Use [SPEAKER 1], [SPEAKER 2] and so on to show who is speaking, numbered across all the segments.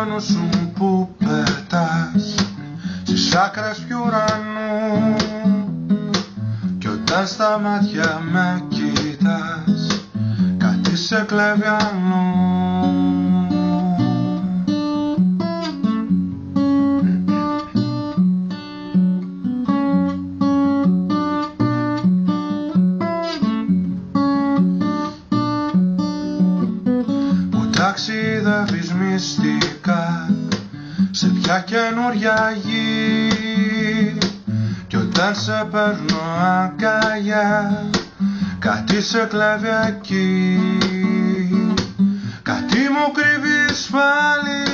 [SPEAKER 1] φεύγει ο νους σου που πετάς Στις άκρες πιου ουρανού. Κι όταν στα μάτια με κοιτάς Κάτι σε κλέβει αλλού ταξιδεύεις μυστικά Σε ποια καινούρια γη. Κι όταν σε παίρνω αγκαλιά Κάτι σε κλέβει εκεί Κάτι μου κρύβεις πάλι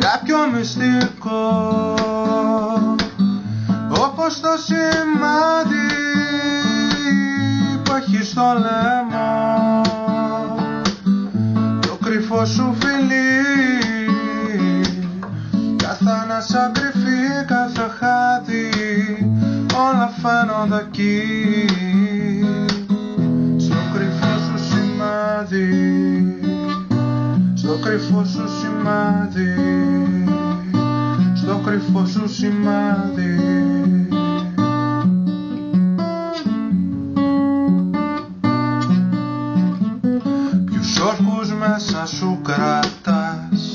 [SPEAKER 1] Κάποιο μυστικό. Όπως το σημάδι Το κρυφό σου φιλί Κάθε ανάσα κρυφή, κάθε χάδι. Όλα φαίνονται εκεί. Στο κρυφό σου σημάδι. Στο κρυφό σου σημάδι. Στο κρυφό σου σημάδι κρατάς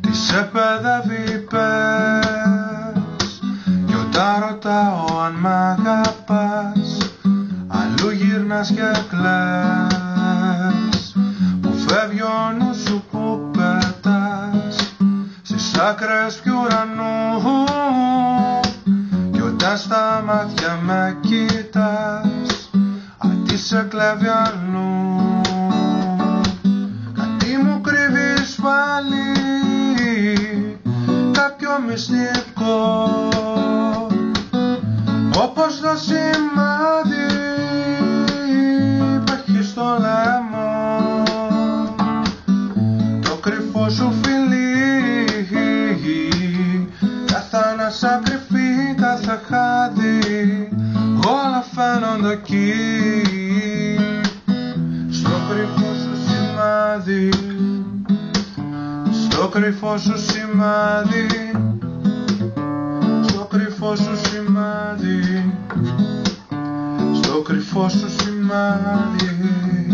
[SPEAKER 1] Τις σε παιδεύει πες Κι όταν ρωτάω αν μ' αγαπάς Αλλού γυρνάς και κλαις. Που φεύγει ο νους σου που πετάς Στις άκρες πιου ουρανού. Κι όταν στα μάτια με κοιτάς Αντί σε κλέβει αλλού πάλι Κάποιο μυστικό. Όπως το σημάδι που έχει στο λαιμό. Το κρυφό σου φιλί Κάθε ανάσα κρυφή, κάθε χάδι Όλα φαίνονται εκεί κρυφό σου σημάδι. Στο κρυφό σου σημάδι. Στο κρυφό σου σημάδι